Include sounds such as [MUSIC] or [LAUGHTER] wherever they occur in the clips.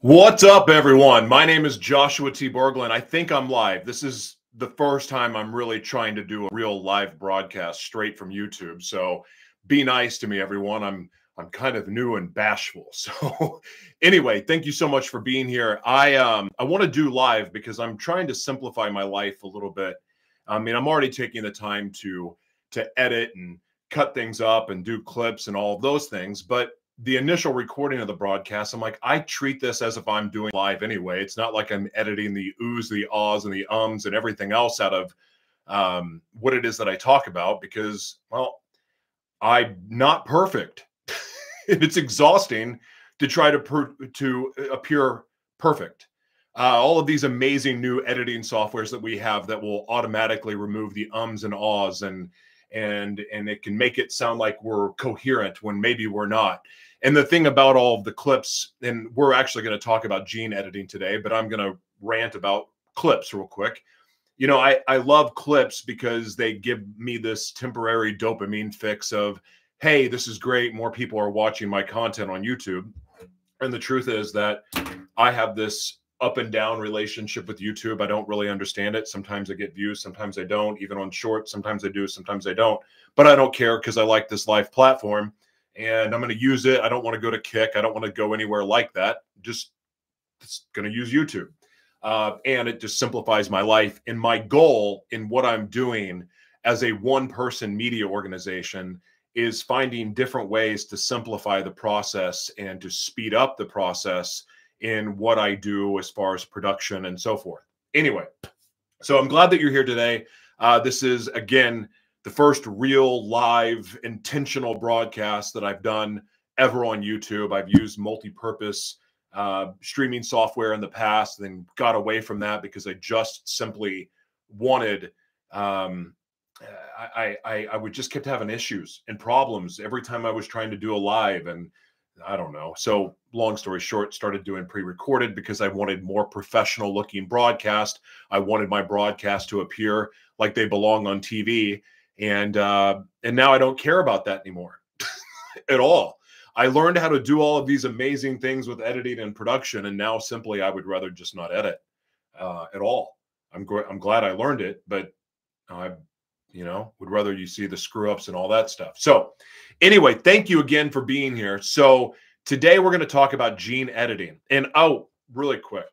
What's up, everyone? My name is Joshua T. Berglan. I think I'm live. This is the first time I'm really trying to do a real live broadcast straight from YouTube. So be nice to me, everyone. I'm I'm kind of new and bashful. [LAUGHS] So anyway, thank you so much for being here. I um I want to do live because I'm trying to simplify my life a little bit. I mean, I'm already taking the time to to edit and cut things up and do clips and all of those things, but the initial recording of the broadcast, I'm like, I treat this as if I'm doing live anyway. It's not like I'm editing the oohs, the ahs, and the ums and everything else out of um, what it is that I talk about because, well, I'm not perfect. [LAUGHS] it's exhausting to try to per- to appear perfect. Uh, all of these amazing new editing softwares that we have that will automatically remove the ums and ahs and and and it can make it sound like we're coherent when maybe we're not and the thing about all of the clips, and we're actually going to talk about gene editing today, but I'm going to rant about clips real quick. You know, I, I love clips because they give me this temporary dopamine fix of, hey, this is great. More people are watching my content on YouTube. And the truth is that I have this up and down relationship with YouTube. I don't really understand it. Sometimes I get views, sometimes I don't. Even on short, sometimes I do, sometimes I don't. But I don't care because I like this live platform and I'm going to use it. I don't want to go to Kick. I don't want to go anywhere like that. Just going to use YouTube. Uh, and it just simplifies my life. And my goal in what I'm doing as a one person media organization is finding different ways to simplify the process and to speed up the process in what I do as far as production and so forth. Anyway, so I'm glad that you're here today. Uh, this is, again, the first real live intentional broadcast that I've done ever on YouTube. I've used multi-purpose uh, streaming software in the past, then got away from that because I just simply wanted. Um, I, I I would just kept having issues and problems every time I was trying to do a live, and I don't know. So long story short, started doing pre-recorded because I wanted more professional looking broadcast. I wanted my broadcast to appear like they belong on TV and uh, and now I don't care about that anymore [LAUGHS] at all. I learned how to do all of these amazing things with editing and production, and now simply I would rather just not edit uh, at all. I'm I'm glad I learned it, but I, you know, would rather you see the screw ups and all that stuff. So, anyway, thank you again for being here. So today we're going to talk about gene editing, and oh, really quick,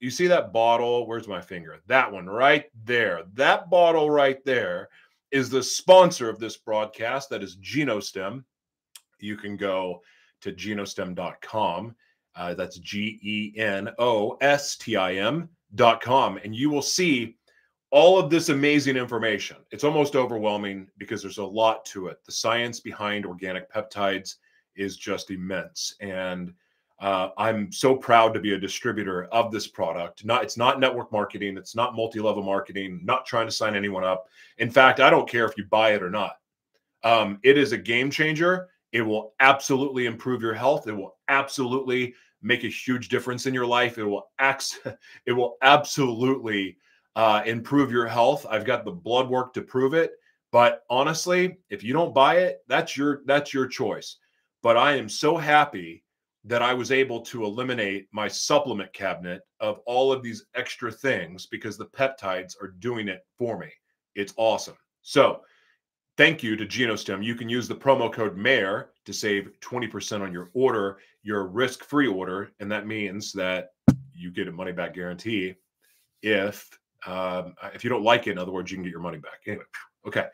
you see that bottle? Where's my finger? That one right there. That bottle right there is the sponsor of this broadcast. That is GenoStem. You can go to genostem.com. Uh, that's G E N O S T I M.com. And you will see all of this amazing information. It's almost overwhelming because there's a lot to it. The science behind organic peptides is just immense. And uh, I'm so proud to be a distributor of this product. Not it's not network marketing, it's not multi-level marketing, not trying to sign anyone up. In fact, I don't care if you buy it or not. Um, it is a game changer. It will absolutely improve your health. It will absolutely make a huge difference in your life. It will [LAUGHS] it will absolutely uh, improve your health. I've got the blood work to prove it. But honestly, if you don't buy it, that's your that's your choice. But I am so happy that I was able to eliminate my supplement cabinet of all of these extra things because the peptides are doing it for me. It's awesome. So, thank you to GenoStem. You can use the promo code MAYOR to save 20% on your order, your risk free order. And that means that you get a money back guarantee if um, if you don't like it in other words you can get your money back anyway okay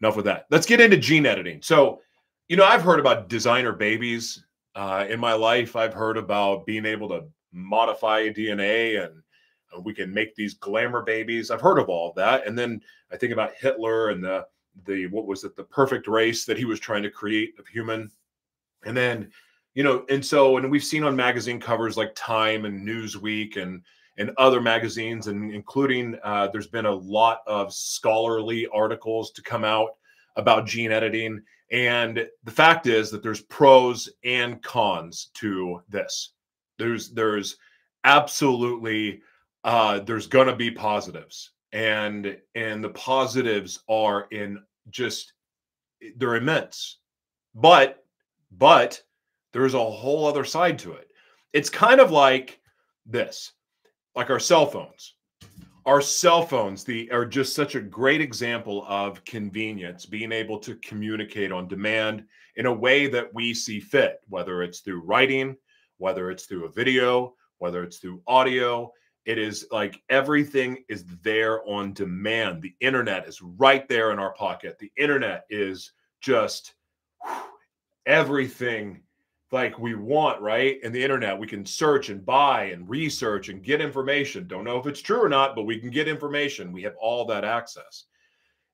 enough with that let's get into gene editing so you know i've heard about designer babies uh, in my life, I've heard about being able to modify DNA and uh, we can make these glamour babies. I've heard of all of that. And then I think about Hitler and the the what was it, the perfect race that he was trying to create of human. And then, you know, and so and we've seen on magazine covers like Time and Newsweek and and other magazines, and including uh, there's been a lot of scholarly articles to come out about gene editing. And the fact is that there's pros and cons to this. There's there's absolutely uh, there's going to be positives, and and the positives are in just they're immense. But but there's a whole other side to it. It's kind of like this, like our cell phones. Our cell phones the are just such a great example of convenience, being able to communicate on demand in a way that we see fit, whether it's through writing, whether it's through a video, whether it's through audio. It is like everything is there on demand. The internet is right there in our pocket. The internet is just whew, everything like we want, right? And the internet, we can search and buy and research and get information. Don't know if it's true or not, but we can get information. We have all that access.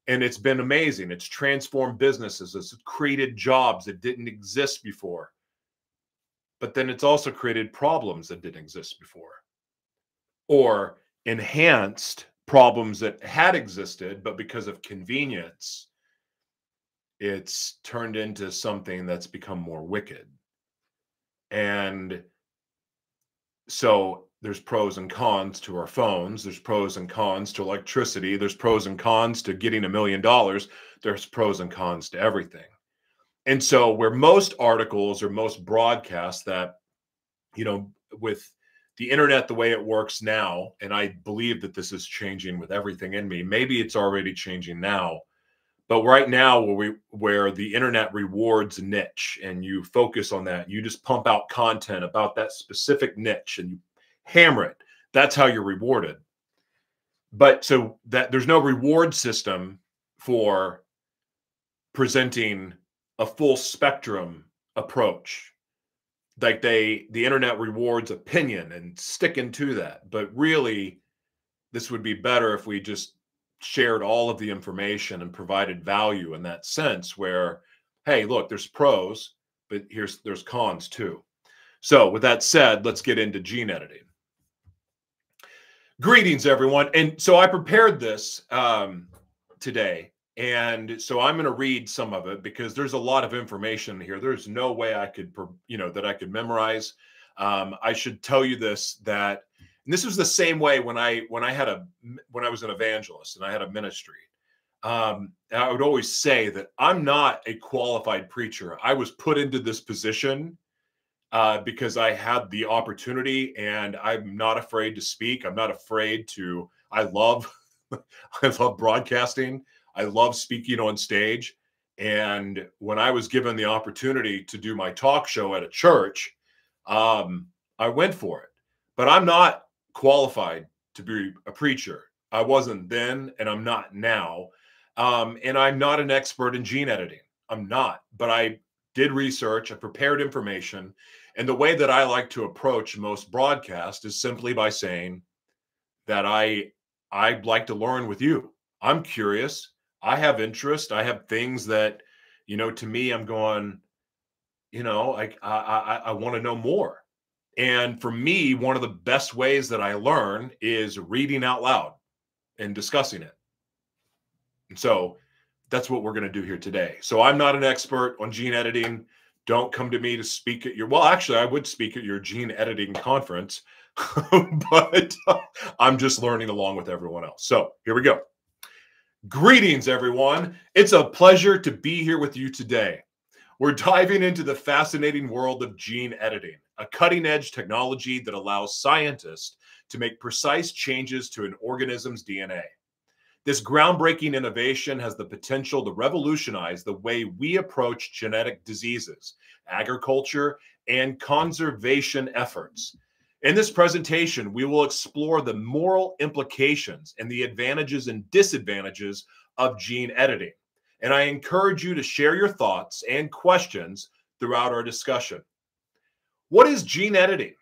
And it's been amazing. It's transformed businesses, it's created jobs that didn't exist before. But then it's also created problems that didn't exist before or enhanced problems that had existed, but because of convenience, it's turned into something that's become more wicked. And so there's pros and cons to our phones. There's pros and cons to electricity. There's pros and cons to getting a million dollars. There's pros and cons to everything. And so, where most articles or most broadcasts that, you know, with the internet the way it works now, and I believe that this is changing with everything in me, maybe it's already changing now but right now, where we where the internet rewards niche and you focus on that, you just pump out content about that specific niche and you hammer it. That's how you're rewarded. But so that there's no reward system for presenting a full spectrum approach like they the internet rewards opinion and sticking to that but really this would be better if we just shared all of the information and provided value in that sense where hey look there's pros but here's there's cons too. So with that said let's get into gene editing. Greetings everyone and so i prepared this um, today and so i'm going to read some of it because there's a lot of information here. There's no way i could you know that i could memorize. Um, i should tell you this that and this was the same way when I when I had a when I was an evangelist and I had a ministry. Um, I would always say that I'm not a qualified preacher. I was put into this position uh, because I had the opportunity, and I'm not afraid to speak. I'm not afraid to. I love [LAUGHS] I love broadcasting. I love speaking on stage. And when I was given the opportunity to do my talk show at a church, um, I went for it. But I'm not qualified to be a preacher. I wasn't then, and I'm not now. Um, and I'm not an expert in gene editing. I'm not, but I did research, I prepared information. And the way that I like to approach most broadcast is simply by saying that I I like to learn with you. I'm curious. I have interest. I have things that, you know, to me, I'm going, you know, I I I, I want to know more. And for me, one of the best ways that I learn is reading out loud and discussing it. And so that's what we're going to do here today. So I'm not an expert on gene editing. Don't come to me to speak at your, well, actually, I would speak at your gene editing conference, [LAUGHS] but uh, I'm just learning along with everyone else. So here we go. Greetings, everyone. It's a pleasure to be here with you today. We're diving into the fascinating world of gene editing a cutting edge technology that allows scientists to make precise changes to an organism's DNA. This groundbreaking innovation has the potential to revolutionize the way we approach genetic diseases, agriculture, and conservation efforts. In this presentation, we will explore the moral implications and the advantages and disadvantages of gene editing. And I encourage you to share your thoughts and questions throughout our discussion. What is gene editing?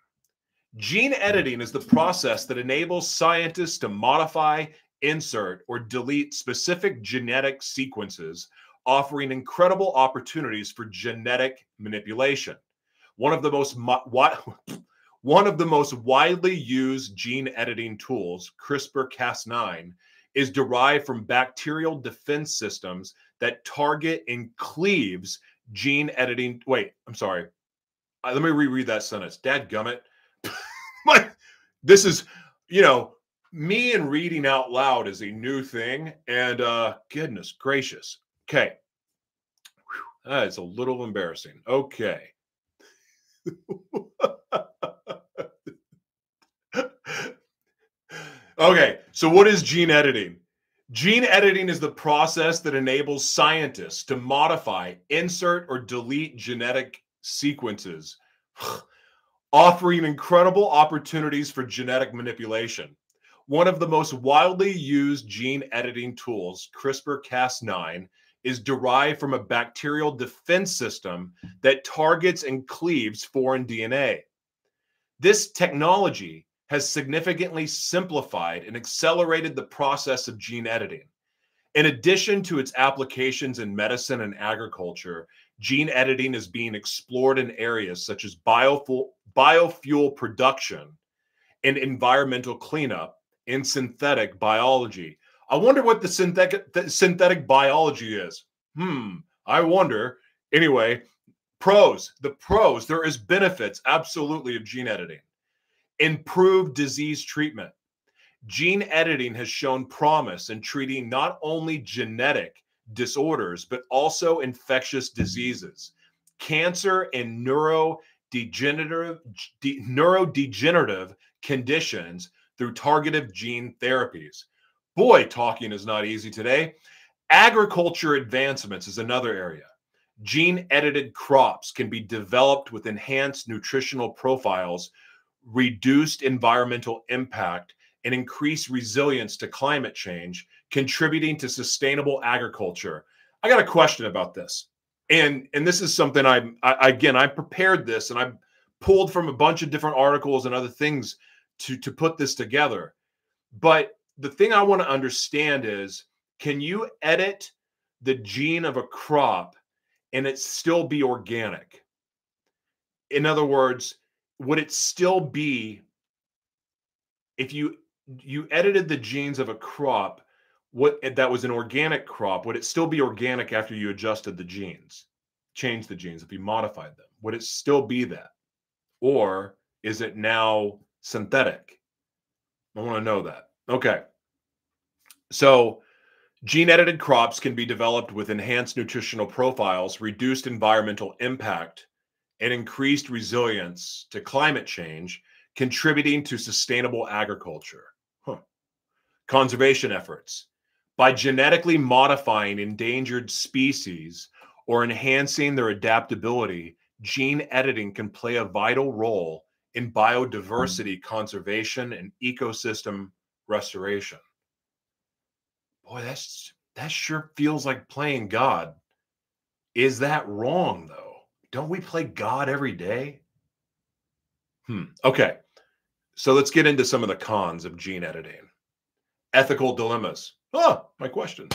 Gene editing is the process that enables scientists to modify, insert, or delete specific genetic sequences, offering incredible opportunities for genetic manipulation. One of the most [LAUGHS] one of the most widely used gene editing tools, CRISPR-Cas9, is derived from bacterial defense systems that target and cleaves gene editing. Wait, I'm sorry I, let me reread that sentence. Dad gummit. like, [LAUGHS] this is, you know, me and reading out loud is a new thing. And uh goodness gracious. Okay. Whew, that is a little embarrassing. Okay. [LAUGHS] okay. So, what is gene editing? Gene editing is the process that enables scientists to modify, insert, or delete genetic sequences, offering incredible opportunities for genetic manipulation. One of the most widely used gene editing tools, CRISPR Cas9, is derived from a bacterial defense system that targets and cleaves foreign DNA. This technology has significantly simplified and accelerated the process of gene editing. In addition to its applications in medicine and agriculture, gene editing is being explored in areas such as biofuel, biofuel production and environmental cleanup and synthetic biology. I wonder what the synthetic the synthetic biology is. Hmm, I wonder. Anyway, pros, the pros, there is benefits absolutely of gene editing improved disease treatment. Gene editing has shown promise in treating not only genetic disorders, but also infectious diseases, cancer, and neurodegenerative, de, neurodegenerative conditions through targeted gene therapies. Boy, talking is not easy today. Agriculture advancements is another area. Gene edited crops can be developed with enhanced nutritional profiles reduced environmental impact, and increased resilience to climate change, contributing to sustainable agriculture. I got a question about this. And and this is something I'm I again I prepared this and I pulled from a bunch of different articles and other things to to put this together. But the thing I want to understand is can you edit the gene of a crop and it still be organic? In other words, would it still be if you you edited the genes of a crop what eh, that was an organic crop would it still be organic after you adjusted the genes changed the genes if you modified them would it still be that or is it now synthetic i want to know that okay so gene edited crops can be developed with enhanced nutritional profiles reduced environmental impact and increased resilience to climate change, contributing to sustainable agriculture. Huh. Conservation efforts. By genetically modifying endangered species or enhancing their adaptability, gene editing can play a vital role in biodiversity conservation and ecosystem restoration. Boy, that's that sure feels like playing God. Is that wrong though? don't we play God every day? Hmm. Okay. So let's get into some of the cons of gene editing. Ethical dilemmas. Ah, my question.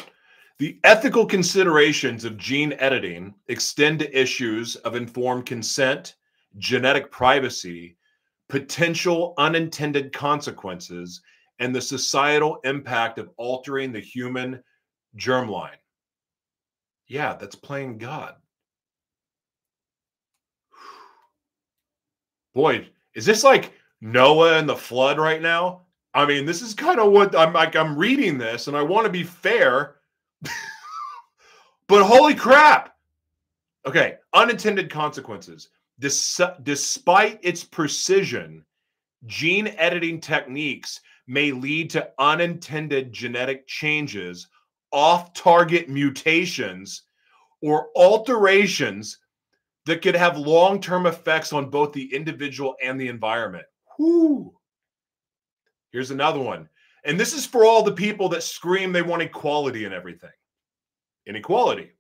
The ethical considerations of gene editing extend to issues of informed consent, genetic privacy, potential unintended consequences, and the societal impact of altering the human germline. Yeah, that's playing God. boy, is this like Noah and the flood right now? I mean, this is kind of what I'm like. I'm reading this and I want to be fair, [LAUGHS] but holy crap. Okay, unintended consequences. Des- despite its precision, gene editing techniques may lead to unintended genetic changes, off target mutations, or alterations that could have long term effects on both the individual and the environment. Whoo. Here's another one. And this is for all the people that scream they want equality and everything. Inequality.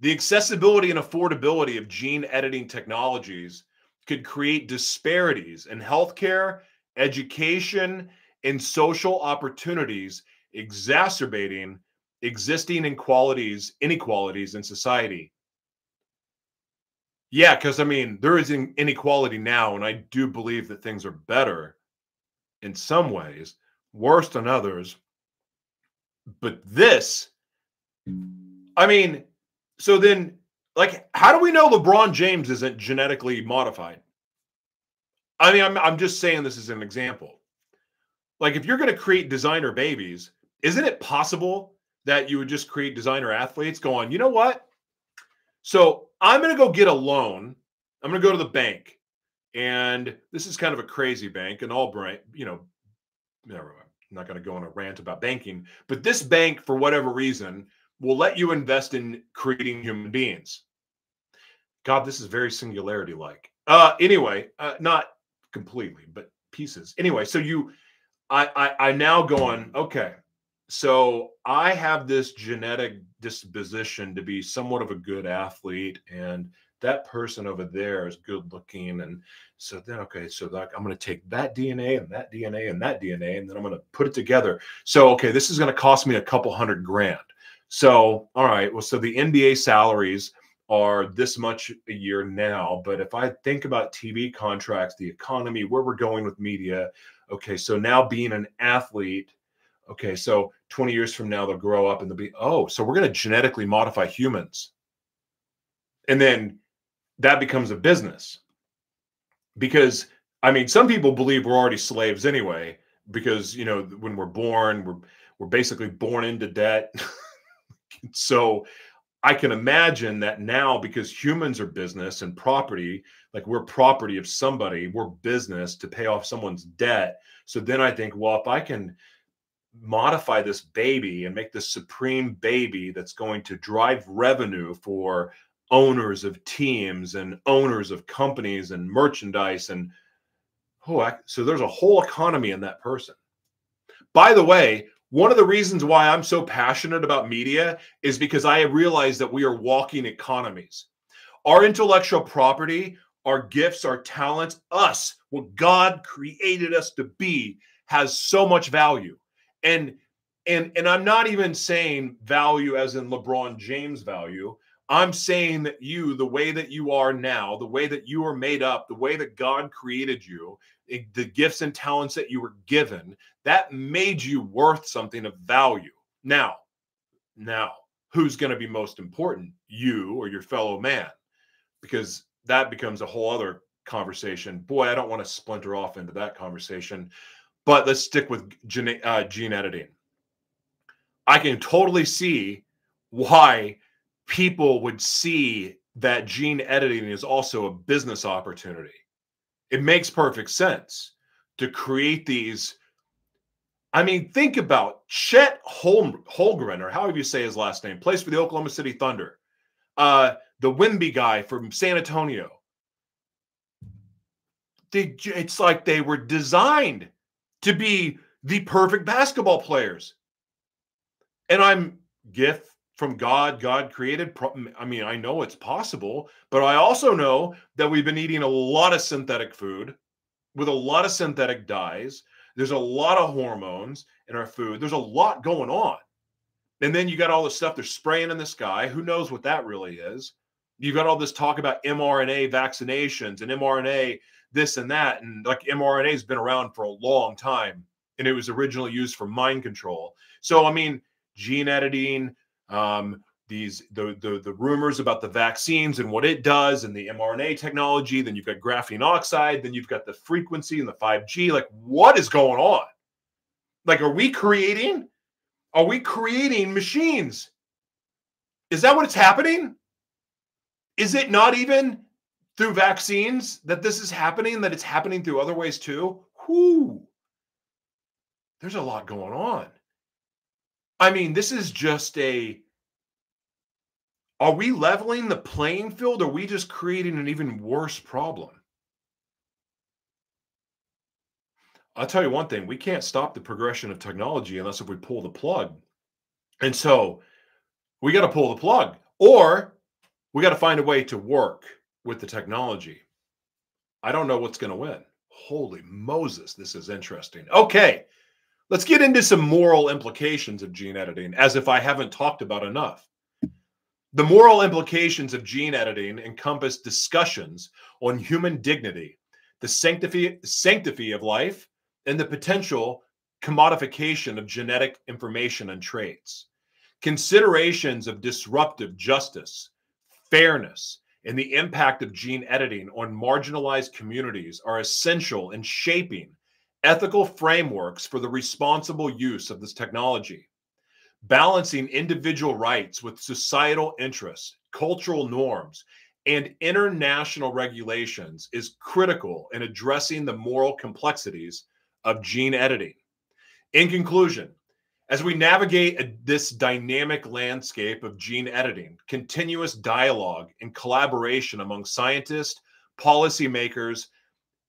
The accessibility and affordability of gene editing technologies could create disparities in healthcare, education, and social opportunities, exacerbating existing inequalities, inequalities in society. Yeah, because I mean, there is inequality now, and I do believe that things are better in some ways, worse than others. But this, I mean, so then, like, how do we know LeBron James isn't genetically modified? I mean, I'm, I'm just saying this as an example. Like, if you're going to create designer babies, isn't it possible that you would just create designer athletes going, you know what? So I'm going to go get a loan. I'm going to go to the bank. And this is kind of a crazy bank, and all bright, you know, never mind. I'm not going to go on a rant about banking, but this bank, for whatever reason, will let you invest in creating human beings. God, this is very singularity like. Uh, anyway, uh, not completely, but pieces. Anyway, so you, I, I, I now going, okay, so I have this genetic disposition to be somewhat of a good athlete, and that person over there is good looking. And so then, okay, so that, I'm going to take that DNA and that DNA and that DNA, and then I'm going to put it together. So, okay, this is going to cost me a couple hundred grand. So, all right, well, so the NBA salaries are this much a year now. But if I think about TV contracts, the economy, where we're going with media, okay, so now being an athlete, okay, so 20 years from now, they'll grow up and they'll be, oh, so we're going to genetically modify humans. And then that becomes a business. Because, I mean, some people believe we're already slaves anyway, because, you know, when we're born, we're, we're basically born into debt. [LAUGHS] so I can imagine that now because humans are business and property, like we're property of somebody, we're business to pay off someone's debt. So then I think, well, if I can modify this baby and make this supreme baby that's going to drive revenue for owners of teams and owners of companies and merchandise and oh, I, so there's a whole economy in that person. By the way, one of the reasons why I'm so passionate about media is because I realize that we are walking economies. Our intellectual property, our gifts, our talents, us, what God created us to be, has so much value. And and and I'm not even saying value as in LeBron James value. I'm saying that you, the way that you are now, the way that you are made up, the way that God created you, the gifts and talents that you were given, that made you worth something of value. Now, now, who's going to be most important, you or your fellow man? Because that becomes a whole other conversation. Boy, I don't want to splinter off into that conversation, but let's stick with gene, uh, gene editing. I can totally see why people would see that gene editing is also a business opportunity it makes perfect sense to create these. I mean, think about Chet Hol- Holmgren, or however you say his last name, plays for the Oklahoma City Thunder. Uh, the Wemby guy from San Antonio. They, it's like they were designed to be the perfect basketball players. And I'm GIF from God, God created. I mean, I know it's possible, but I also know that we've been eating a lot of synthetic food with a lot of synthetic dyes. There's a lot of hormones in our food. There's a lot going on. And then you got all the stuff they're spraying in the sky. Who knows what that really is? You've got all this talk about mRNA vaccinations and mRNA this and that. And like mRNA has been around for a long time and it was originally used for mind control. So, I mean, gene editing, um, these the, the the rumors about the vaccines and what it does and the mRNA technology. Then you've got graphene oxide. Then you've got the frequency and the 5G. Like, what is going on? Like, are we creating? Are we creating machines? Is that what's happening? Is it not even through vaccines that this is happening? That it's happening through other ways too? Whoo! There's a lot going on. I mean, this is just a. Are we leveling the playing field? Or are we just creating an even worse problem? I'll tell you one thing we can't stop the progression of technology unless if we pull the plug. And so we got to pull the plug, or we got to find a way to work with the technology. I don't know what's going to win. Holy Moses, this is interesting. Okay, Let's get into some moral implications of gene editing, as if I haven't talked about enough. The moral implications of gene editing encompass discussions on human dignity, the sanctity, sanctity of life, and the potential commodification of genetic information and traits. Considerations of disruptive justice, fairness, and the impact of gene editing on marginalized communities are essential in shaping ethical frameworks for the responsible use of this technology, balancing individual rights with societal interests, cultural norms, and international regulations is critical in addressing the moral complexities of gene editing. In conclusion, as we navigate this dynamic landscape of gene editing, continuous dialogue and collaboration among scientists, policymakers,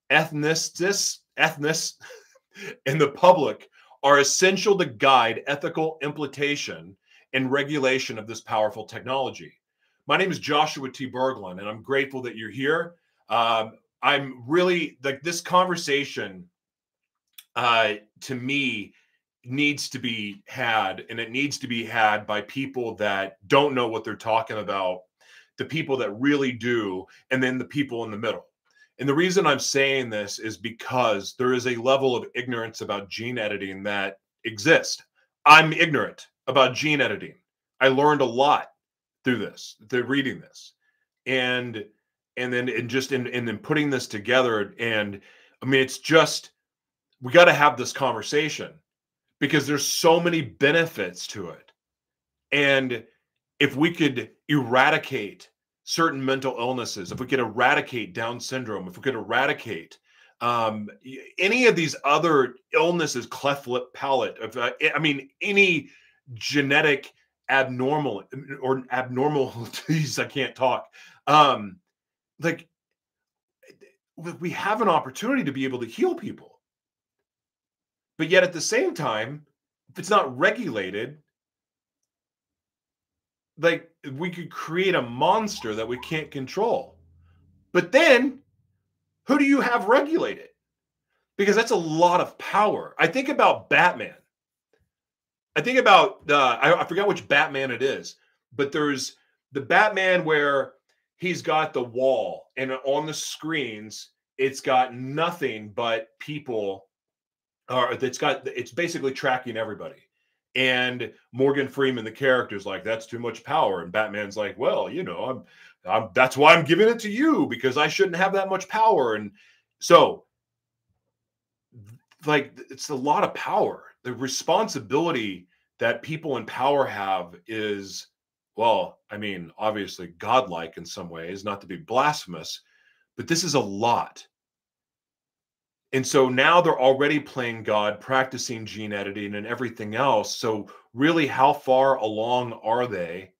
ethnicists, ethnics, [LAUGHS] and the public are essential to guide ethical implementation and regulation of this powerful technology. My name is Joshua T. Berglan, and I'm grateful that you're here. Um, I'm really like this conversation uh, to me needs to be had, and it needs to be had by people that don't know what they're talking about, the people that really do, and then the people in the middle. And the reason I'm saying this is because there is a level of ignorance about gene editing that exists. I'm ignorant about gene editing. I learned a lot through this, through reading this. And and then and just in and then putting this together and I mean it's just we got to have this conversation because there's so many benefits to it. And if we could eradicate certain mental illnesses, if we could eradicate Down syndrome, if we could eradicate um, any of these other illnesses, cleft lip palate, if, uh, I mean, any genetic abnormal or abnormalities, [LAUGHS] I can't talk. Um, like we have an opportunity to be able to heal people. But yet at the same time, if it's not regulated, like we could create a monster that we can't control. But then who do you have regulated? Because that's a lot of power. I think about Batman. I think about uh, I, I forgot which Batman it is, but there's the Batman where he's got the wall and on the screens it's got nothing but people or it's got it's basically tracking everybody and Morgan Freeman, the character, is like, "That's too much power," and Batman's like, "Well, you know, I'm, I'm that's why I'm giving it to you because I shouldn't have that much power." And so, like, it's a lot of power. The responsibility that people in power have is, well, I mean, obviously godlike in some ways, not to be blasphemous, but this is a lot. And so now they're already playing God, practicing gene editing and everything else. So, really, how far along are they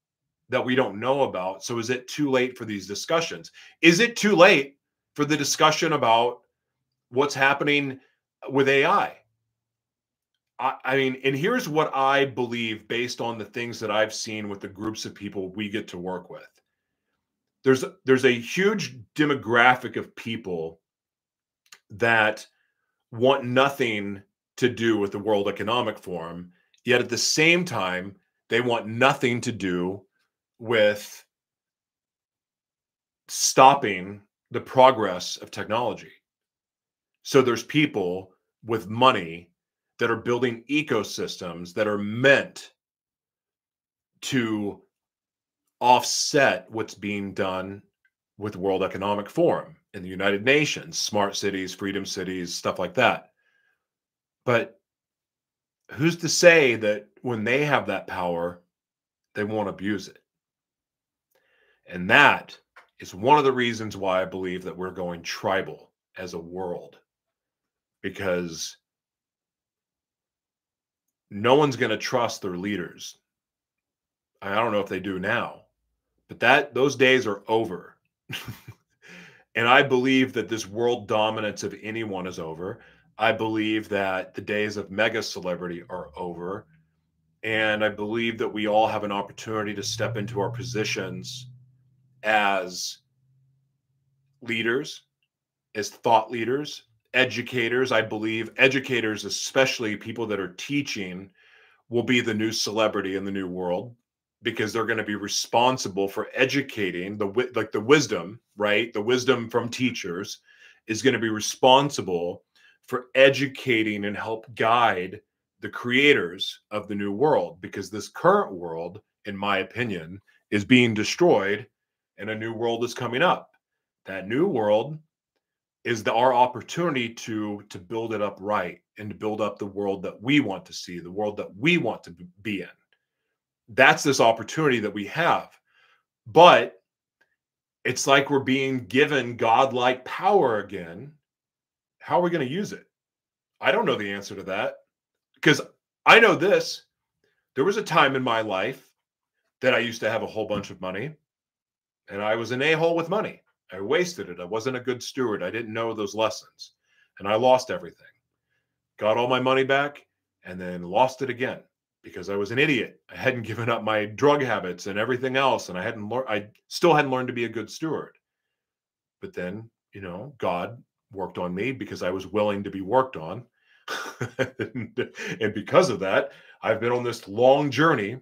that we don't know about? So, is it too late for these discussions? Is it too late for the discussion about what's happening with AI? I, I mean, and here's what I believe based on the things that I've seen with the groups of people we get to work with. There's there's a huge demographic of people that want nothing to do with the World Economic Forum, yet at the same time, they want nothing to do with stopping the progress of technology. So there's people with money that are building ecosystems that are meant to offset what's being done with World Economic Forum in the United Nations, smart cities, freedom cities, stuff like that. But who's to say that when they have that power, they won't abuse it? And that is one of the reasons why I believe that we're going tribal as a world because no one's going to trust their leaders. I don't know if they do now, but that those days are over. [LAUGHS] And I believe that this world dominance of anyone is over. I believe that the days of mega celebrity are over. And I believe that we all have an opportunity to step into our positions as leaders, as thought leaders, educators. I believe educators, especially people that are teaching, will be the new celebrity in the new world because they're going to be responsible for educating the like the wisdom right? The wisdom from teachers is going to be responsible for educating and help guide the creators of the new world because this current world in my opinion is being destroyed and a new world is coming up. That new world is the, our opportunity to to build it up right and to build up the world that we want to see the world that we want to be in that's this opportunity that we have. But it's like we're being given godlike power again. How are we going to use it? I don't know the answer to that. because I know this. There was a time in my life that I used to have a whole bunch of money and I was an a hole with money. I wasted it. I wasn't a good steward. I didn't know those lessons and I lost everything. Got all my money back and then lost it again because I was an idiot. I hadn't [LAUGHS] given up my drug habits and everything else and I hadn't learned I still hadn't learned to be a good steward. But then, you know, God worked on me because I was willing to be worked on. [LAUGHS] and, and because of that, I've been on this long journey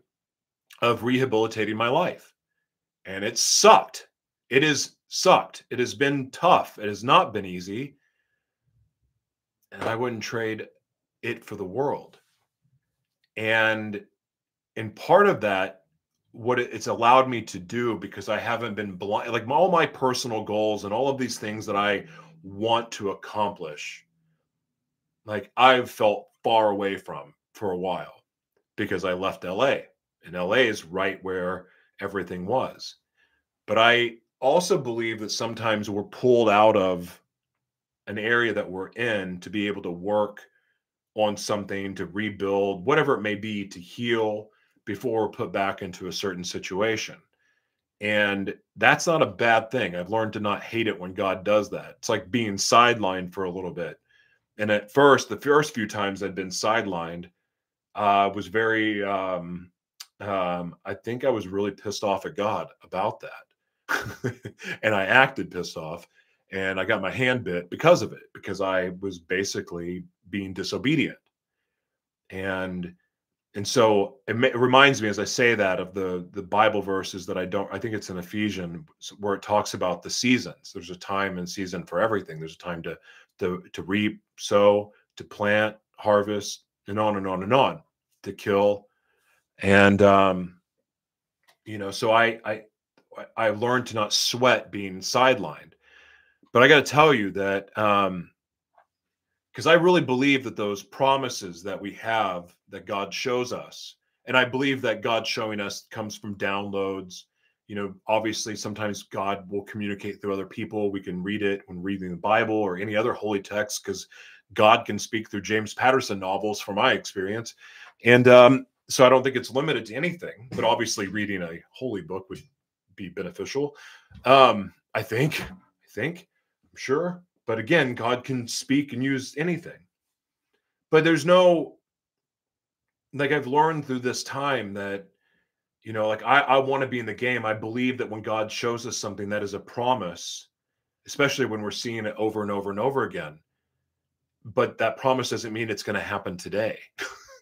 of rehabilitating my life. And it sucked. It has sucked. It has been tough. It has not been easy. And I wouldn't trade it for the world. And in part of that, what it's allowed me to do because I haven't been blind, like all my personal goals and all of these things that I want to accomplish, like I've felt far away from for a while because I left LA and LA is right where everything was. But I also believe that sometimes we're pulled out of an area that we're in to be able to work on something, to rebuild, whatever it may be, to heal before we're put back into a certain situation. And that's not a bad thing. I've learned to not hate it when God does that. It's like being sidelined for a little bit. And at first, the first few times I'd been sidelined, uh, was very um, um, I think I was really pissed off at God about that. [LAUGHS] and I acted pissed off and I got my hand bit because of it, because I was basically being disobedient. And and so it, it, reminds me as I say that of the the Bible verses that I don't I think it's in Ephesians where it talks about the seasons. There's a time and season for everything. There's a time to to to reap, sow, to plant, harvest, and on and on and on, to kill, and um, you know, so I I I learned to not sweat being sidelined. But I got to tell you that um, because I really believe that those promises that we have that God shows us, and I believe that God showing us comes from downloads. You know, obviously, sometimes God will communicate through other people. We can read it when reading the Bible or any other holy text because God can speak through James Patterson novels, from my experience. And um, so I don't think it's limited to anything, but obviously reading a holy book would be beneficial. Um, I think, I think, sure. But again, God can speak and use anything. But there's no, like I've learned through this time that, you know, like I, I want to be in the game. I believe that when God shows us something that is a promise, especially when we're seeing it over and over and over again, but that promise doesn't mean it's going to happen today.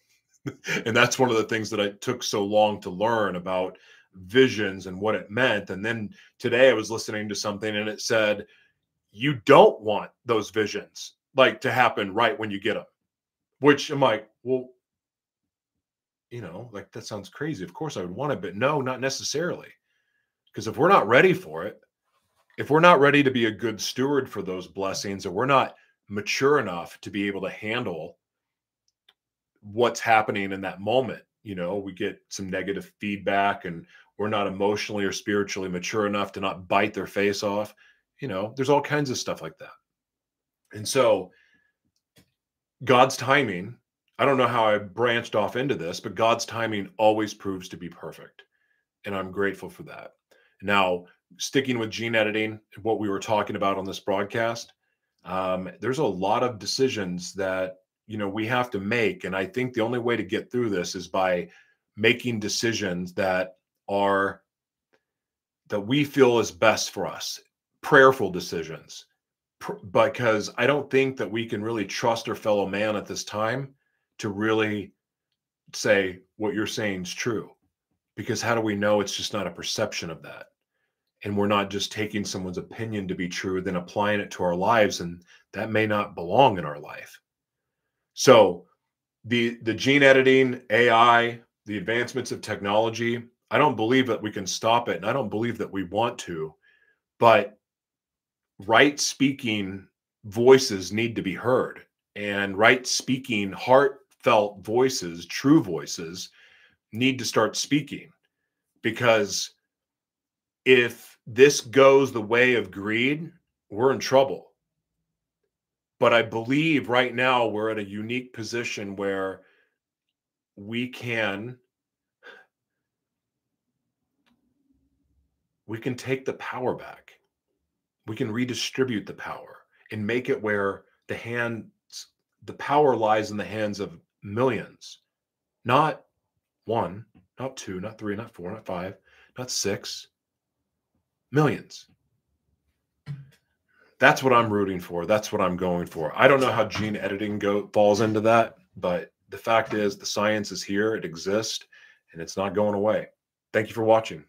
[LAUGHS] and that's one of the things that I took so long to learn about visions and what it meant. And then today I was listening to something and it said, you don't want those visions like to happen right when you get them, which I'm like, well, you know, like that sounds crazy. Of course I would want it, but no, not necessarily. Because if we're not ready for it, if we're not ready to be a good steward for those blessings, or we're not mature enough to be able to handle what's happening in that moment. You know, we get some negative feedback and we're not emotionally or spiritually mature enough to not bite their face off. You know, there's all kinds of stuff like that. And so God's timing, I don't know how I branched off into this, but God's timing always proves to be perfect. And I'm grateful for that. Now, sticking with gene editing, what we were talking about on this broadcast, um, there's a lot of decisions that you know we have to make and i think the only way to get through this is by making decisions that are that we feel is best for us prayerful decisions because i don't think that we can really trust our fellow man at this time to really say what you're saying is true because how do we know it's just not a perception of that and we're not just taking someone's opinion to be true then applying it to our lives and that may not belong in our life so the the gene editing, AI, the advancements of technology, I don't believe that we can stop it, and I don't believe that we want to. But right speaking voices need to be heard, and right speaking, heartfelt voices, true voices, need to start speaking because if this goes the way of greed, we're in trouble but I believe right now we're at a unique position where we can we can take the power back. We can redistribute the power and make it where the hands the power lies in the hands of millions, not one, not two, not three, not four, not five, not six, millions. That's what I'm rooting for. That's what I'm going for. I don't know how gene editing go falls into that, but the fact is the science is here, it exists, and it's not going away. Thank you for watching.